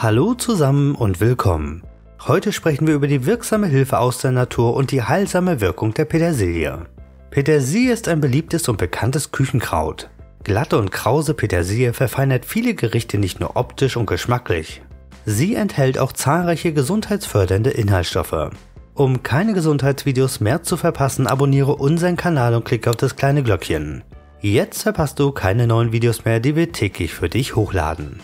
Hallo zusammen und willkommen. Heute sprechen wir über die wirksame Hilfe aus der Natur und die heilsame Wirkung der Petersilie. Petersilie ist ein beliebtes und bekanntes Küchenkraut. Glatte und krause Petersilie verfeinert viele Gerichte nicht nur optisch und geschmacklich. Sie enthält auch zahlreiche gesundheitsfördernde Inhaltsstoffe. Um keine Gesundheitsvideos mehr zu verpassen, abonniere unseren Kanal und klicke auf das kleine Glöckchen. Jetzt verpasst du keine neuen Videos mehr, die wir täglich für dich hochladen.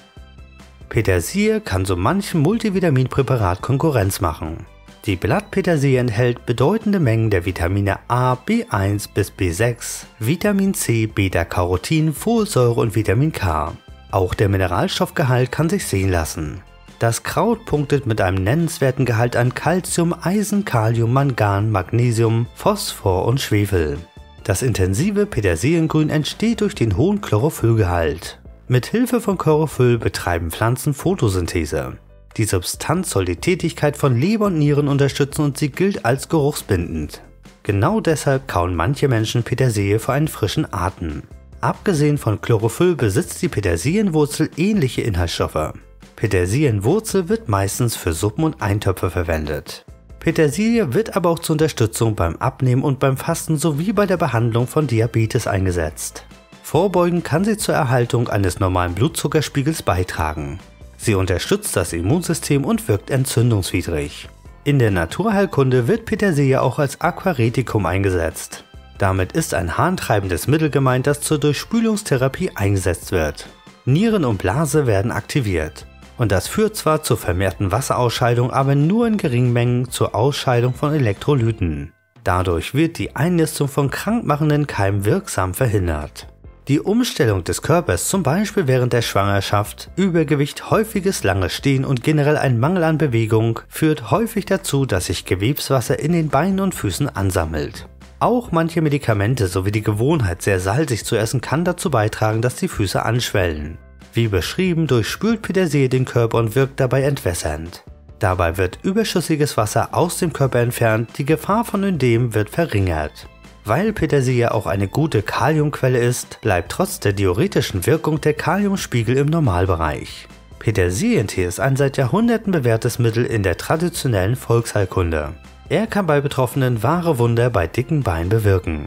Petersilie kann so manchem Multivitaminpräparat Konkurrenz machen. Die Blattpetersilie enthält bedeutende Mengen der Vitamine A, B1 bis B6, Vitamin C, Beta-Carotin, Folsäure und Vitamin K. Auch der Mineralstoffgehalt kann sich sehen lassen. Das Kraut punktet mit einem nennenswerten Gehalt an Calcium, Eisen, Kalium, Mangan, Magnesium, Phosphor und Schwefel. Das intensive Petersiliengrün entsteht durch den hohen Chlorophyllgehalt. Mit Hilfe von Chlorophyll betreiben Pflanzen Photosynthese. Die Substanz soll die Tätigkeit von Leber und Nieren unterstützen und sie gilt als geruchsbindend. Genau deshalb kauen manche Menschen Petersilie für einen frischen Atem. Abgesehen von Chlorophyll besitzt die Petersilienwurzel ähnliche Inhaltsstoffe. Petersilienwurzel wird meistens für Suppen und Eintöpfe verwendet. Petersilie wird aber auch zur Unterstützung beim Abnehmen und beim Fasten sowie bei der Behandlung von Diabetes eingesetzt. Vorbeugen kann sie zur Erhaltung eines normalen Blutzuckerspiegels beitragen. Sie unterstützt das Immunsystem und wirkt entzündungswidrig. In der Naturheilkunde wird Petersilie auch als Aquaretikum eingesetzt. Damit ist ein harntreibendes Mittel gemeint, das zur Durchspülungstherapie eingesetzt wird. Nieren und Blase werden aktiviert. Und das führt zwar zur vermehrten Wasserausscheidung, aber nur in geringen Mengen zur Ausscheidung von Elektrolyten. Dadurch wird die Einnistung von krankmachenden Keimen wirksam verhindert. Die Umstellung des Körpers, zum Beispiel während der Schwangerschaft, Übergewicht, häufiges langes Stehen und generell ein Mangel an Bewegung, führt häufig dazu, dass sich Gewebswasser in den Beinen und Füßen ansammelt. Auch manche Medikamente sowie die Gewohnheit, sehr salzig zu essen, kann dazu beitragen, dass die Füße anschwellen. Wie beschrieben, durchspült Petersilie den Körper und wirkt dabei entwässernd. Dabei wird überschüssiges Wasser aus dem Körper entfernt, die Gefahr von Ödem wird verringert. Weil Petersilie auch eine gute Kaliumquelle ist, bleibt trotz der diuretischen Wirkung der Kaliumspiegel im Normalbereich. Petersilientee ist ein seit Jahrhunderten bewährtes Mittel in der traditionellen Volksheilkunde. Er kann bei Betroffenen wahre Wunder bei dicken Beinen bewirken.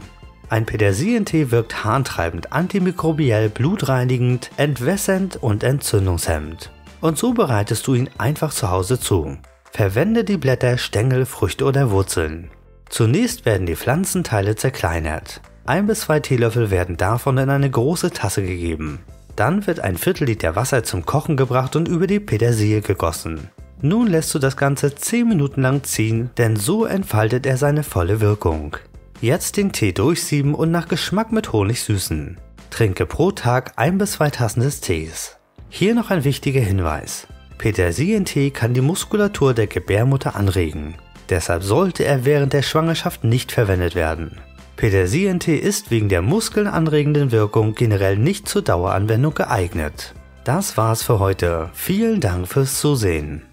Ein Petersilientee wirkt harntreibend, antimikrobiell, blutreinigend, entwässernd und entzündungshemmend. Und so bereitest du ihn einfach zu Hause zu. Verwende die Blätter, Stängel, Früchte oder Wurzeln. Zunächst werden die Pflanzenteile zerkleinert. Ein bis zwei Teelöffel werden davon in eine große Tasse gegeben. Dann wird ein Viertel Liter Wasser zum Kochen gebracht und über die Petersilie gegossen. Nun lässt du das Ganze 10 Minuten lang ziehen, denn so entfaltet er seine volle Wirkung. Jetzt den Tee durchsieben und nach Geschmack mit Honig süßen. Trinke pro Tag ein bis zwei Tassen des Tees. Hier noch ein wichtiger Hinweis. Petersilientee kann die Muskulatur der Gebärmutter anregen. Deshalb sollte er während der Schwangerschaft nicht verwendet werden. Petersilientee ist wegen der muskelanregenden Wirkung generell nicht zur Daueranwendung geeignet. Das war's für heute. Vielen Dank fürs Zusehen.